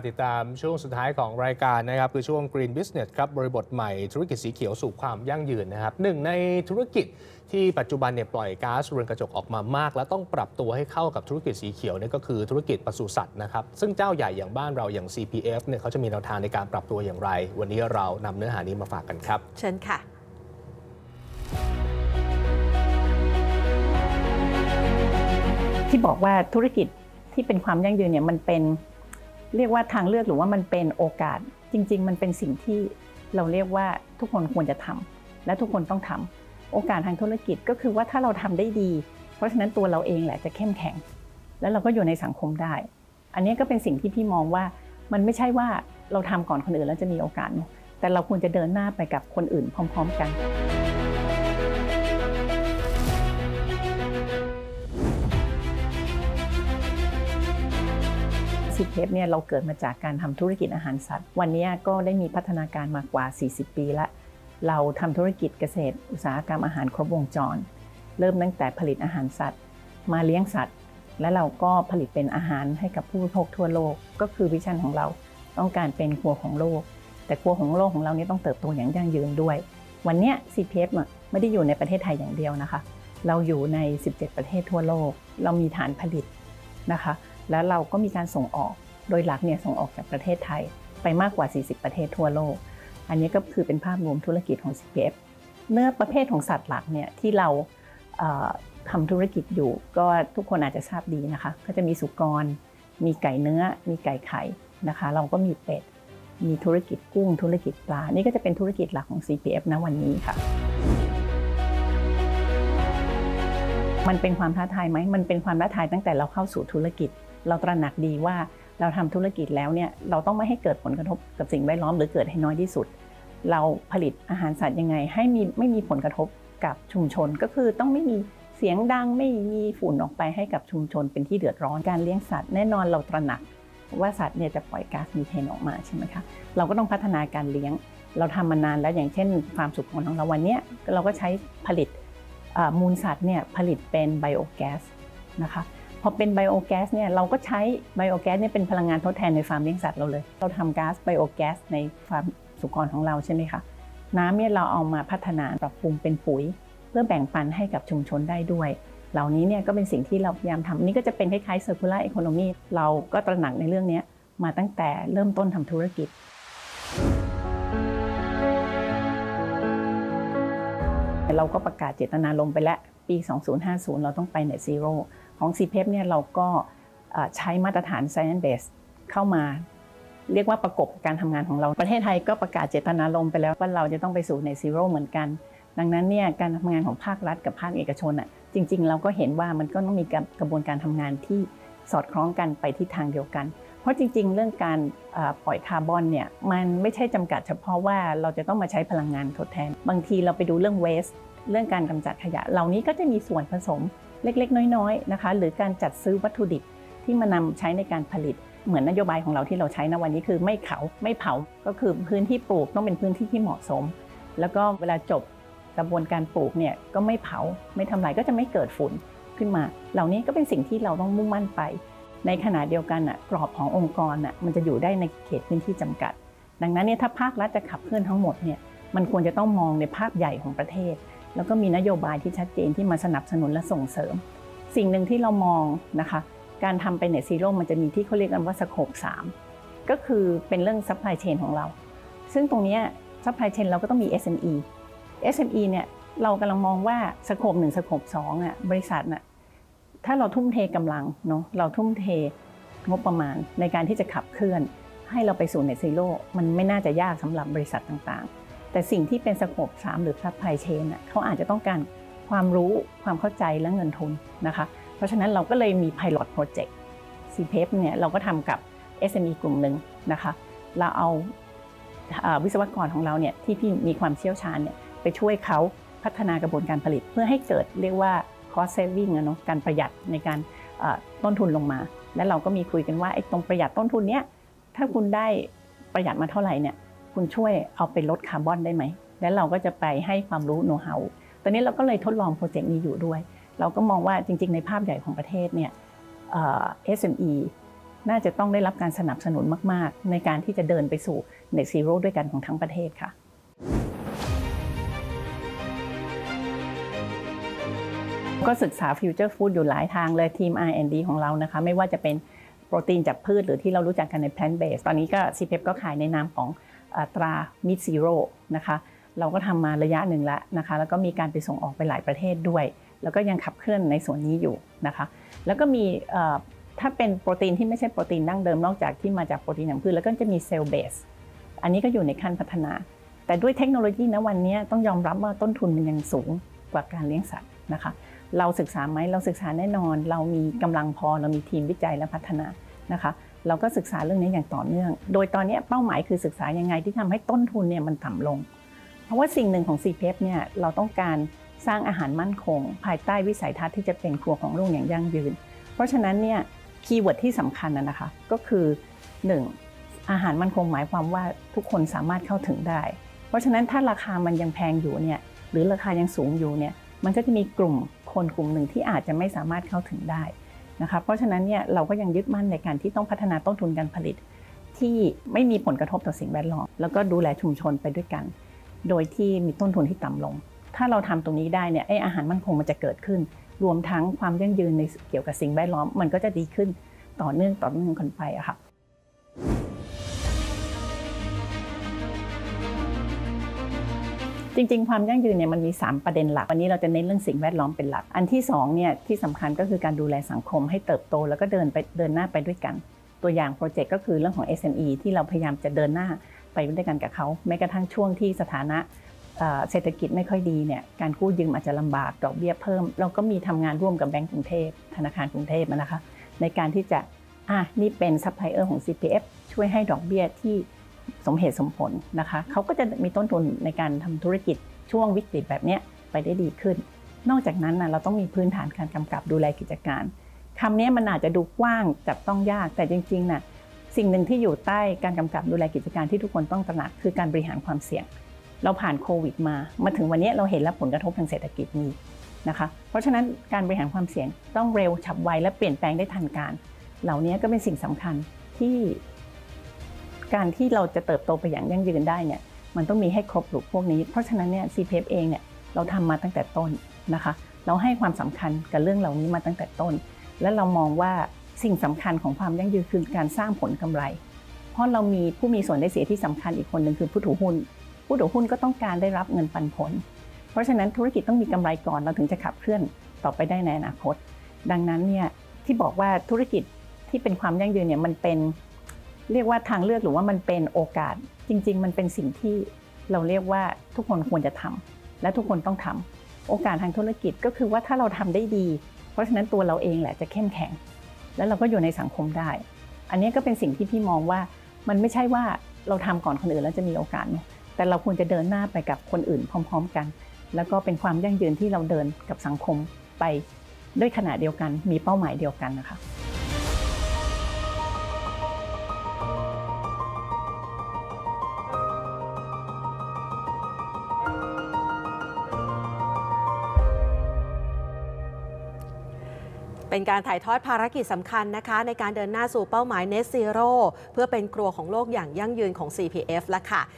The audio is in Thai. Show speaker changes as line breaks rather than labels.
มาติดตามช่วงสุดท้ายของรายการนะครับ คือช่วง Green Business ครับบริบทใหม่ธุรกิจสีเขียวสู่ความยั่งยืนนะครับหนึ่งในธุรกิจที่ปัจจุบันเนี่ยปล่อยก๊าซเรือนกระจกออกมามาก และต้องปรับตัวให้เข้ากับธุรกิจสีเขียวเนี่ยก็คือธุรกิจปศุสัตว์นะครับซึ่งเจ้าใหญ่อย่างบ้านเราอย่าง CPF เนี่ยเขาจะมีแนวทางในการปรับตัวอย่างไร วันนี้เรานำเนื้อหานี้มาฝากกันครับ
เชิญค่ะ
ที่บอกว่าธุรกิจที่เป็นความยั่งยืนเนี่ยมันเป็น เรียกว่าทางเลือกหรือว่ามันเป็นโอกาส จริง ๆ มันเป็นสิ่งที่เราเรียกว่าทุกคนควรจะทำและทุกคนต้องทำโอกาสทางธุรกิจก็คือว่าถ้าเราทำได้ดี เพราะฉะนั้นตัวเราเองแหละจะเข้มแข็ง แล้วเราก็อยู่ในสังคมได้ อันนี้ก็เป็นสิ่งที่พี่มองว่ามันไม่ใช่ว่าเราทำก่อนคนอื่นแล้วจะมีโอกาส แต่เราควรจะเดินหน้าไปกับคนอื่นพร้อม ๆ กัน ซีเพฟเนี่ยเราเกิดมาจากการทำธุรกิจอาหารสัตว์ วันนี้ก็ได้มีพัฒนาการมากว่า 40 ปีละ เราทำธุรกิจเกษตร อุตสาหกรรมอาหารครบวงจร เริ่มตั้งแต่ผลิตอาหารสัตว์ มาเลี้ยงสัตว์ และเราก็ผลิตเป็นอาหารให้กับผู้บริโภคทั่วโลก ก็คือวิชั่นของเราต้องการเป็นครัวของโลก แต่ครัวของโลกของเรานี่ต้องเติบโตอย่างยั่งยืนด้วย วันนี้ CPF อะไม่ได้อยู่ในประเทศไทยอย่างเดียวนะคะ เราอยู่ใน 17 ประเทศทั่วโลก เรามีฐานผลิตนะคะ แล้วเราก็มีการส่งออกโดยหลักเนี่ยส่งออกจากประเทศไทยไปมากกว่า 40 ประเทศทั่วโลก อันนี้ก็คือเป็นภาพรวมธุรกิจของ CPF เนื้อประเภทของสัตว์หลักเนี่ยที่เราเอ่อทำธุรกิจอยู่ ก็ทุกคนอาจจะทราบดีนะคะ ก็จะมีสุกร มีไก่เนื้อ มีไก่ไข่นะคะ เราก็มีเป็ด มีธุรกิจกุ้ง ธุรกิจปลา นี่ก็จะเป็นธุรกิจหลักของ CPF นะวันนี้ค่ะ มันเป็นความท้าทายไหม มันเป็นความท้าทายตั้งแต่เราเข้าสู่ธุรกิจ เราตระหนักดีว่าเราทำธุรกิจแล้วเนี่ยเราต้องไม่ให้เกิดผลกระทบกับสิ่งแวดล้อมหรือเกิดให้น้อยที่สุด เราผลิตอาหารสัตว์ยังไง ให้มีไม่มีผลกระทบกับชุมชน ก็คือต้องไม่มีเสียงดังไม่มีฝุ่นออกไปให้กับชุมชน เป็นที่เดือดร้อนการเลี้ยงสัตว์แน่นอนเราตระหนักว่าสัตว์เนี่ยจะปล่อยก๊าซมีเทนออกมาใช่ไหมคะเราก็ต้องพัฒนาการเลี้ยง เราทำมานานแล้วอย่างเช่นฟาร์มสุขของเราวันเนี้ยเราก็ใช้ผลิตมูลสัตว์เนี่ยผลิตเป็นไบโอแก๊สนะคะ พอเป็นไบโอแก๊สเนี่ยเราก็ใช้ไบโอแก๊สเนี่ยเป็นพลังงานทดแทนในฟาร์มเลี้ยงสัตว์เราเลย เราทำก๊าซไบโอแก๊สในฟาร์มสุกรของเราใช่ไหมคะน้ำเนี่ยเราเอามาพัฒนาปรับปรุงเป็นปุ๋ย เพื่อแบ่งปันให้กับชุมชนได้ด้วย เหล่านี้เนี่ยก็เป็นสิ่งที่เราพยายามทำอันนี่ก็จะเป็นคล้ายๆ circular economy เราก็ตระหนักในเรื่องนี้มาตั้งแต่เริ่มต้นทำธุรกิจเราก็ประกาศเจตนารมณ์ไปแล้วปี 2050 เราต้องไป net zero ของ CPEP เนี่ยเราก็ใช้มาตรฐาน science base เข้ามา เรียกว่าประกบการทำงานของเรา ประเทศไทยก็ประกาศเจตนารมณ์ไปแล้วว่าเราจะต้องไปสู่ net zero เหมือนกัน ดังนั้นเนี่ยการทำงานของภาครัฐกับภาคเอกชนอะจริง ๆ เราก็เห็นว่ามันก็ต้องมีกระบวนการทำงานที่สอดคล้องกันไปทิศทางเดียวกัน เพราะจริง ๆ เรื่องการปล่อยคาร์บอนเนี่ยมันไม่ใช่จำกัดเฉพาะว่าเราจะต้องมาใช้พลังงานทดแทน บางทีเราไปดูเรื่อง waste เรื่องการกำจัดขยะ เหล่านี้ก็จะมีส่วนผสม เล็กๆ น้อยๆนะคะหรือการจัดซื้อวัตถุดิบที่มานำใช้ในการผลิต เหมือนนโยบายของเราที่เราใช้นะวันนี้คือไม่เขาไม่เผาก็คือพื้นที่ปลูกต้องเป็นพื้นที่ที่เหมาะสม แล้วก็เวลาจบกระบวนการปลูกเนี่ยก็ไม่เผาไม่ทำลายก็จะไม่เกิดฝุ่นขึ้นมา เหล่านี้ก็เป็นสิ่งที่เราต้องมุ่งมั่นไป ในขณะเดียวกันอะกรอบขององค์กรอะมันจะอยู่ได้ในเขตพื้นที่จำกัด ดังนั้นเนี่ยถ้าภาครัฐจะขับเคลื่อนทั้งหมดเนี่ยมันควรจะต้องมองในภาพใหญ่ของประเทศ แล้วก็มีนโยบายที่ชัดเจนที่มาสนับสนุนและส่งเสริม สิ่งหนึ่งที่เรามองนะคะ การทำไป Net Zero มันจะมีที่เขาเรียกกันว่า scope 3ก็คือเป็นเรื่อง supply chain ของเรา ซึ่งตรงนี้ supply chain เราก็ต้องมี SME SME เนี่ยเรากำลังมองว่า scope หนึ่ง scope สองอะบริษัทน่ะถ้าเราทุ่มเทกำลังเนาะเราทุ่มเทงบประมาณในการที่จะขับเคลื่อน ให้เราไปสู่ Net Zero มันไม่น่าจะยากสำหรับบริษัทต่างๆ แต่สิ่งที่เป็น scope 3หรือ supply chain น่ะเขาอาจจะต้องการความรู้ความเข้าใจและเงินทุนนะคะ เพราะฉะนั้นเราก็เลยมี Pilot Project CPF เนี่ยเราก็ทำกับ SME กลุ่มหนึ่งนะคะ เราเอาวิศวกรของเราเนี่ยที่พี่มีความเชี่ยวชาญเนี่ยไปช่วยเขาพัฒนากระบวนการผลิตเพื่อให้เกิดเรียกว่า cost saving เนาะการประหยัดในการต้นทุนลงมา และเราก็มีคุยกันว่าไอ้ตรงประหยัดต้นทุนเนี้ยถ้าคุณได้ประหยัดมาเท่าไหร่เนี่ย คุณช่วยเอาไปลดคาร์บอนได้ไหม และเราก็จะไปให้ความรู้โน้ต h าตอนนี้เราก็เลยทดลองโปรเจกต์นี้อยู่ด้วย เราก็มองว่าจริง ๆ ในภาพใหญ่ของประเทศเนี่ยเอ่อ SME น่าจะต้องได้รับการสนับสนุนมาก ๆ ในการที่จะเดินไปสู่ Net Zero ด้วยกันของทั้งประเทศค่ะก็ศึกษา Future Food อยู่หลายทางเลยทีม R&D ของเรานะคะ ไม่ว่าจะเป็นโปรตีนจากพืชหรือที่เรารู้จักกันใน plant based ตอนนี้ก็ CPEP ก็ขายในนามของ อ่อตรา Meat Zero นะคะเราก็ทำมาระยะหนึ่งแล้วนะคะแล้วก็มีการไปส่งออกไปหลายประเทศด้วย แล้วก็ยังขับเคลื่อนในส่วนนี้อยู่นะคะแล้วก็มีถ้าเป็นโปรตีนที่ไม่ใช่โปรตีนดั้งเดิมนอกจากที่มาจากโปรตีนของพืชแล้วก็จะมีเซลล์เบสอันนี้ก็อยู่ในขั้นพัฒนา แต่ด้วยเทคโนโลยีนะวันนี้ต้องยอมรับว่าต้นทุนมันยังสูงกว่าการเลี้ยงสัตว์นะคะเราศึกษาไหมเราศึกษาแน่นอน เรามีกำลังพอเรามีทีมวิจัยและพัฒนานะคะ เราก็ศึกษาเรื่องนี้อย่างต่อเนื่อง โดยตอนนี้เป้าหมายคือศึกษายังไงที่ทำให้ต้นทุนเนี่ยมันต่ำลง เพราะว่าสิ่งหนึ่งของ CPF เนี่ยเราต้องการสร้างอาหารมั่นคง ภายใต้วิสัยทัศน์ที่จะเป็นครัวของโลกอย่างยั่งยืน เพราะฉะนั้นเนี่ย keyword ที่สำคัญนะนะคะก็คือ 1. อาหารมั่นคงหมายความว่าทุกคนสามารถเข้าถึงได้ เพราะฉะนั้นถ้าราคามันยังแพงอยู่เนี่ยหรือราคายังสูงอยู่เนี่ยมันก็จะมีกลุ่มคนกลุ่มหนึ่งที่อาจจะไม่สามารถเข้าถึงได้ นะคะเพราะฉะนั้นเนี่ยเราก็ยังยึดมั่นในการที่ต้องพัฒนาต้นทุนการผลิต ที่ไม่มีผลกระทบต่อสิ่งแวดล้อมแล้วก็ดูแลชุมชนไปด้วยกัน โดยที่มีต้นทุนที่ต่ำลง ถ้าเราทำตรงนี้ได้เนี่ยไออาหารมั่นคงมันจะเกิดขึ้น รวมทั้งความยั่งยืนในเกี่ยวกับสิ่งแวดล้อมมันก็จะดีขึ้นต่อเนื่องต่อเนื่องกันไปอะค่ะ จริง ๆ ความยั่งยืนเนี่ยมันมี 3 ประเด็นหลัก วันนี้เราจะเน้นเรื่องสิ่งแวดล้อมเป็นหลัก อันที่2เนี่ยที่สำคัญก็คือการดูแลสังคมให้เติบโต แล้วก็เดินไปเดินหน้าไปด้วยกัน ตัวอย่างโปรเจกต์ก็คือเรื่องของ SME ที่เราพยายามจะเดินหน้าไปด้วยกันกับเขาแม้กระทั่งช่วงที่สถานะเศรษฐกิจไม่ค่อยดีเนี่ยการกู้ยืมอาจจะลำบากดอกเบี้ยเพิ่ม เราก็มีทำงานร่วมกับแบงก์กรุงเทพธนาคารกรุงเทพนะคะในการที่จะอะนี่เป็นซัพพลายเออร์ของ CPF ช่วยให้ดอกเบี้ยที่ สมเหตุสมผลนะคะเขาก็จะมีต้นทุนในการทำธุรกิจช่วงวิกฤตแบบนี้ไปได้ดีขึ้น นอกจากนั้นนะเราต้องมีพื้นฐานการกำกับดูแลกิจการคำนี้มันอาจจะดูกว้างจับต้องยากแต่จริงๆน่ะสิ่งหนึ่งที่อยู่ใต้การกำกับดูแลกิจการที่ทุกคนต้องตระหนักคือการบริหารความเสี่ยง เราผ่านโควิดมา มาถึงวันนี้เราเห็นแล้วผลกระทบทางเศรษฐกิจมีนะคะ เพราะฉะนั้นการบริหารความเสี่ยงต้องเร็วฉับไวและเปลี่ยนแปลงได้ทันการ เหล่านี้ก็เป็นสิ่งสำคัญที่ การที่เราจะเติบโตไปอย่างยั่งยืนได้เนี่ยมันต้องมีให้ครบหลุกพวกนี้ เพราะฉะนั้นเนี่ย CPF เองเนี่ยเราทำมาตั้งแต่ต้นนะคะ เราให้ความสำคัญกับเรื่องเหล่านี้มาตั้งแต่ต้น และเรามองว่าสิ่งสำคัญของความยั่งยืนคือการสร้างผลกำไร เพราะเรามีผู้มีส่วนได้เสียที่สำคัญอีกคนหนึ่งคือผู้ถือหุ้น ผู้ถือหุ้นก็ต้องการได้รับเงินปันผล เพราะฉะนั้นธุรกิจต้องมีกำไรก่อนเราถึงจะขับเคลื่อนต่อไปได้ในอนาคต ดังนั้นเนี่ยที่บอกว่าธุรกิจที่เป็นความยั่งยืนเนี่ยมันเป็น เรียกว่าทางเลือกหรือว่ามันเป็นโอกาส จริง ๆ มันเป็นสิ่งที่เราเรียกว่าทุกคนควรจะทำและทุกคนต้องทำโอกาสทางธุรกิจก็คือว่าถ้าเราทำได้ดี เพราะฉะนั้นตัวเราเองแหละจะเข้มแข็ง แล้วเราก็อยู่ในสังคมได้ อันนี้ก็เป็นสิ่งที่พี่มองว่ามันไม่ใช่ว่าเราทำก่อนคนอื่นแล้วจะมีโอกาส แต่เราควรจะเดินหน้าไปกับคนอื่นพร้อม ๆ กัน แล้วก็เป็นความยั่งยืนที่เราเดินกับสังคมไปด้วยขณะเดียวกันมีเป้าหมายเดียวกันนะคะ
เป็นการถ่ายทอดภารกิจสำคัญนะคะ ในการเดินหน้าสู่เป้าหมาย Net Zero เพื่อเป็นครัวของโลกอย่างยั่งยืนของ CPF ละค่ะ